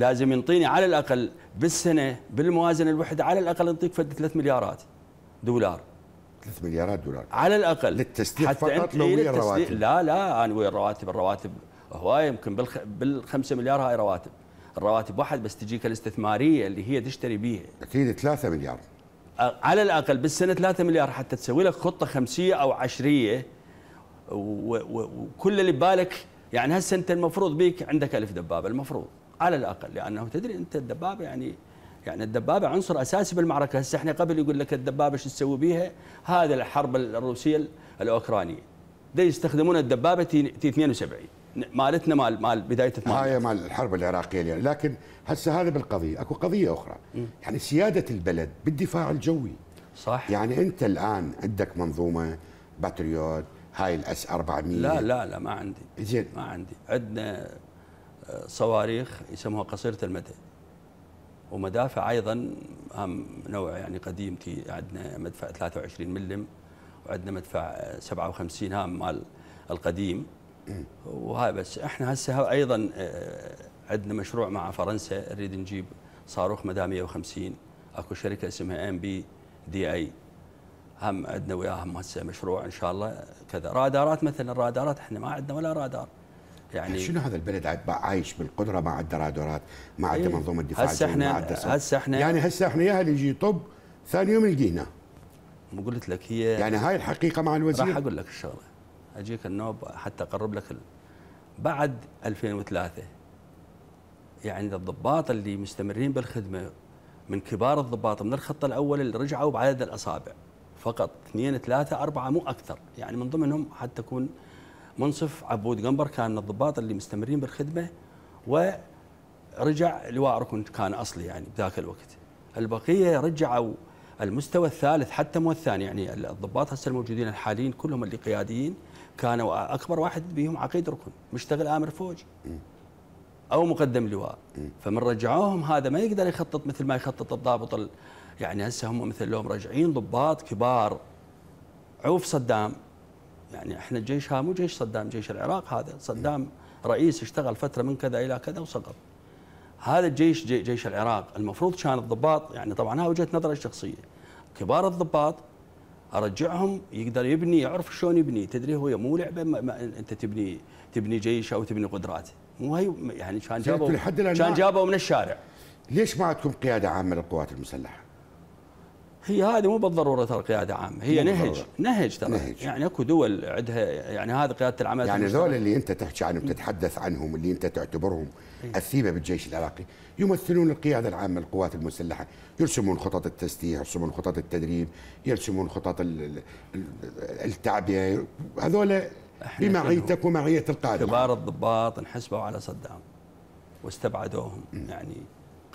لازم ينطيني على الأقل بالسنة بالموازنة الوحدة على الأقل ينطيك فد 3 مليارات دولار. 3 مليارات دولار. على الأقل. للتسليح فقط لو ويا؟ الرواتب لا لا أنا ويا الرواتب الرواتب هوايه يمكن بالخ... بالخمسة مليار هاي رواتب. الرواتب واحد بس تجيك الاستثمارية اللي هي تشتري بيها. أكيد 3 مليار. على الأقل بالسنة 3 مليار حتى تسوي لك خطة خمسية أو عشرية وكل اللي ببالك يعني هسه انت المفروض بيك عندك ألف دبابة المفروض على الأقل لأنه تدري أنت الدبابة يعني يعني الدبابة عنصر أساسي بالمعركة. هسه إحنا قبل يقول لك الدبابة شو تسوي بيها؟ هذا الحرب الروسية الأوكرانية. دا يستخدمون الدبابة T T 72 مالتنا مال مال بداية هاي مال الحرب العراقية يعني لكن هسه هذا بالقضية. أكو قضية أخرى. يعني سيادة البلد بالدفاع الجوي. صح. يعني أنت الآن عندك منظومة باتريوت هاي ال S 400 لا لا لا ما عندي. زين. ما عندي. عندنا آه، صواريخ يسموها قصيرة المدى. ومدافع أيضا هم نوع يعني قديم تي عندنا مدفع 23 ملم وعندنا مدفع آه، 57 هام مال القديم. وهاي بس إحنا هسه أيضا آه، عندنا مشروع مع فرنسا. نريد نجيب صاروخ مدى 150 أكو شركة اسمها إم بي دي أي. هم عندنا وياهم هسه مشروع إن شاء الله كذا. رادارات مثلا الرادارات إحنا ما عندنا ولا رادار. يعني شنو هذا البلد عايش بالقدرة ما عنده رادارات ما عنده إيه. منظومة دفاع هسه صوت. هسه إحنا- يعني هسه إحنا ياهل يجي يطب ثاني يوم لقينا مو قلت لك هي يعني هاي الحقيقة مع راح الوزير أقول لك الشغلة. أجيك النوب حتى أقرب لك ال... بعد 2003 يعني الضباط اللي مستمرين بالخدمة من كبار الضباط من الخط الأول اللي رجعوا بعدد الأصابع فقط. اثنين ثلاثة أربعة مو أكثر. يعني من ضمنهم حتى تكون منصف عبود قنبر كان من الضباط اللي مستمرين بالخدمة ورجع لواء ركن كان أصلي يعني بذاك الوقت. البقية رجعوا المستوى الثالث حتى مو الثاني. يعني الضباط هسه الموجودين الحاليين كلهم اللي قياديين كانوا أكبر واحد بيهم عقيد ركن مشتغل آمر فوجي أو مقدم لواء. فمن رجعوهم هذا ما يقدر يخطط مثل ما يخطط الضابط ال- يعني هسه هم مثل لهم راجعين ضباط كبار. عوف صدام. يعني إحنا الجيش ها مو جيش صدام جيش العراق هذا. صدام رئيس اشتغل فترة من كذا إلى كذا وسقط هذا الجيش جي جيش العراق. المفروض كان الضباط يعني طبعا ها وجهة نظري الشخصية. كبار الضباط أرجعهم يقدر يبني يعرف شلون يبني. تدري هو مو لعبة ما ما أنت تبني تبني جيش أو تبني قدرات. مو هي يعني كان جابوا كان جابوا من الشارع. ليش ما عندكم قيادة عامة للقوات المسلحة؟ هي هذه مو بالضرورة ترى قيادة عامة هي نهج بالضرورة. نهج ترى. نهج. يعني أكو دول عندها يعني هذه قيادة العمليات يعني. ذول اللي أنت تحكي عنهم تتحدث عنهم اللي أنت تعتبرهم إيه. الثيبة بالجيش العراقي يمثلون القيادة العامة للقوات المسلحة. يرسمون خطط التسليح يرسمون خطط التدريب يرسمون خطط ال- ال- ال- التعبئة. هذول بمعيتك ومعية القائد كبار الضباط انحسبوا على صدام واستبعدوهم. يعني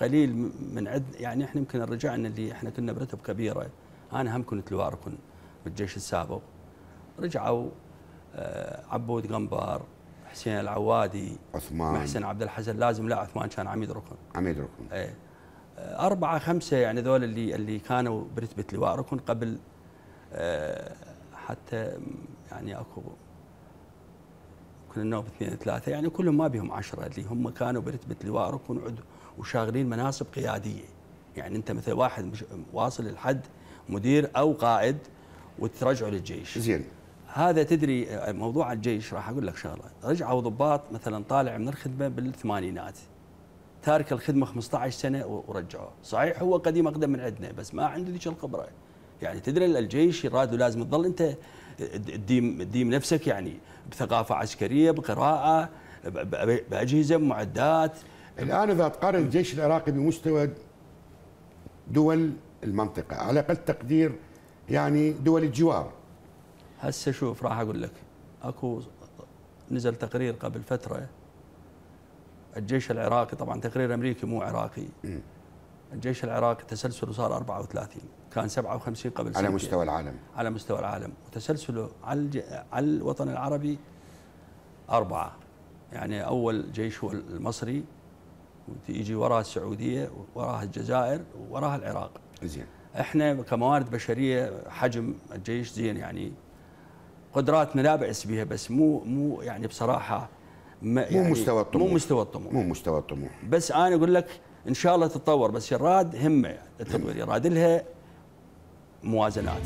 قليل من عد يعني إحنا يمكن رجعنا اللي إحنا كنا برتب كبيرة. أنا هم كنت لواء ركن بالجيش السابق. رجعوا آه، عبود قنبار حسين العوادي عثمان. محسن عبد الحسن لازم لا عثمان كان عميد ركن. عميد ركن. إيه. آه، أربعة خمسة يعني ذول اللي اللي كانوا برتبة لواء ركن قبل آه، حتى يعني أكو كنا النوب اثنين ثلاثة يعني كلهم ما بهم عشرة اللي هم كانوا برتبة لواء ركن وعد- وشاغلين مناصب قيادية. يعني أنت مثل واحد مش واصل لحد مدير أو قائد وترجعه للجيش. زين. هذا تدري موضوع الجيش راح أقول لك شغلة، رجعوا ضباط مثلا طالع من الخدمة بالثمانينات. تارك الخدمة 15 سنة ورجعوه، صحيح هو قديم أقدم من عندنا بس ما عنده ذيك الخبره. يعني تدري الجيش يراد لازم تظل أنت تديم تديم نفسك يعني بثقافة عسكرية بقراءة بأجهزة بمعدات الآن إذا تقارن الجيش العراقي بمستوى دول المنطقة على أقل تقدير يعني دول الجوار. هسه شوف راح أقول لك أكو نزل تقرير قبل فترة. الجيش العراقي طبعا تقرير أمريكي مو عراقي. الجيش العراقي تسلسله صار 34 كان 57 قبل على سنتين. مستوى العالم. على مستوى العالم. وتسلسله على الج... على الوطن العربي أربعة. يعني أول جيش هو المصري ويجي وراها السعودية وراها الجزائر وراها العراق. زين. إحنا كموارد بشرية حجم الجيش زين يعني قدراتنا لا باس بها بس مو مو يعني بصراحة ما مو مستوى الطموح. مو مستوى الطموح. مو مستوى الطموح. بس أنا أقول لك إن شاء الله تتطور بس يراد همه يعني التطوير يراد لها موازنات.